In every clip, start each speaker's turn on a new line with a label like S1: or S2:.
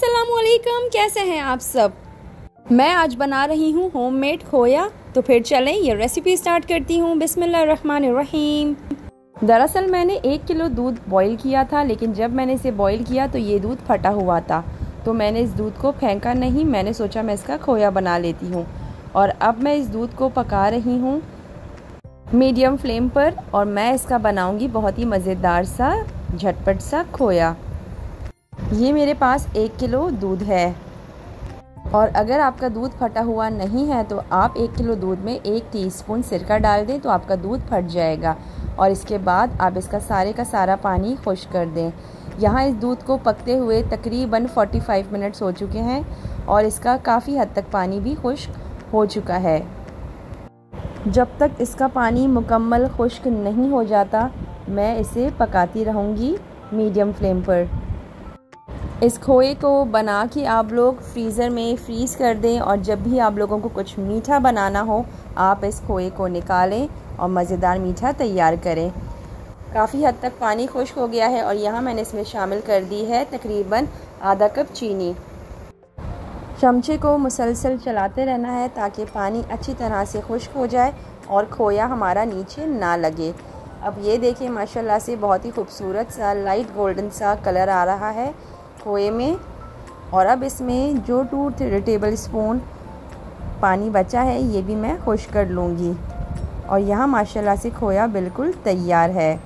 S1: असलकम कैसे हैं आप सब? मैं आज बना रही हूँ होममेड खोया। तो फिर चलें, ये रेसिपी स्टार्ट करती हूँ। बिस्मिल्लाहिर्रहमानिर्रहीम। दरअसल मैंने एक किलो दूध बॉईल किया था, लेकिन जब मैंने इसे बॉईल किया तो ये दूध फटा हुआ था। तो मैंने इस दूध को फेंका नहीं, मैंने सोचा मैं इसका खोया बना लेती हूँ। और अब मैं इस दूध को पका रही हूँ मीडियम फ्लेम पर, और मैं इसका बनाऊँगी बहुत ही मज़ेदार सा, झटपट सा खोया। ये मेरे पास एक किलो दूध है। और अगर आपका दूध फटा हुआ नहीं है तो आप एक किलो दूध में एक टीस्पून सिरका डाल दें तो आपका दूध फट जाएगा। और इसके बाद आप इसका सारे का सारा पानी खुश कर दें। यहाँ इस दूध को पकते हुए तकरीबन 45 मिनट्स हो चुके हैं और इसका काफ़ी हद तक पानी भी खुश्क हो चुका है। जब तक इसका पानी मुकम्मल खुश्क नहीं हो जाता, मैं इसे पकाती रहूँगी मीडियम फ्लेम पर। इस खोए को बना के आप लोग फ्रीज़र में फ्रीज़ कर दें और जब भी आप लोगों को कुछ मीठा बनाना हो, आप इस खोए को निकालें और मज़ेदार मीठा तैयार करें। काफ़ी हद तक पानी खुश्क हो गया है और यहाँ मैंने इसमें शामिल कर दी है तकरीबन आधा कप चीनी। चमचे को मुसलसल चलाते रहना है ताकि पानी अच्छी तरह से खुश्क हो जाए और खोया हमारा नीचे ना लगे। अब ये देखिए माशाल्लाह से बहुत ही खूबसूरत सा लाइट गोल्डन सा कलर आ रहा है। खोए में। और अब इसमें जो टू टेबल स्पून पानी बचा है, ये भी मैं खुश कर लूँगी। और यहाँ माशाल्लाह से खोया बिल्कुल तैयार है।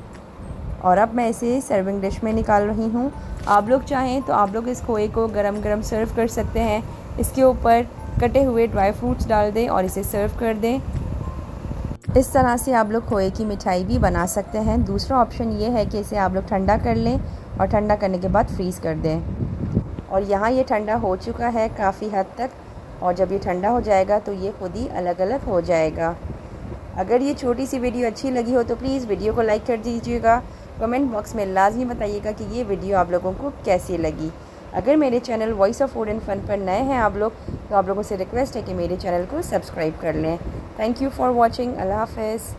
S1: और अब मैं इसे सर्विंग डिश में निकाल रही हूँ। आप लोग चाहें तो आप लोग इस खोए को गरम गरम सर्व कर सकते हैं। इसके ऊपर कटे हुए ड्राई फ्रूट्स डाल दें और इसे सर्व कर दें। इस तरह से आप लोग खोए की मिठाई भी बना सकते हैं। दूसरा ऑप्शन ये है कि इसे आप लोग ठंडा कर लें और ठंडा करने के बाद फ्रीज़ कर दें। और यहाँ ये ठंडा हो चुका है काफ़ी हद तक और जब ये ठंडा हो जाएगा तो ये खुद ही अलग अलग हो जाएगा। अगर ये छोटी सी वीडियो अच्छी लगी हो तो प्लीज़ वीडियो को लाइक कर दीजिएगा। कमेंट बॉक्स में लाजमी बताइएगा कि ये वीडियो आप लोगों को कैसी लगी। अगर मेरे channel voice of food and fun पर नए हैं आप लोग तो आप लोगों से रिक्वेस्ट है कि मेरे चैनल को सब्सक्राइब कर लें। Thank you for watching. Allah Hafiz.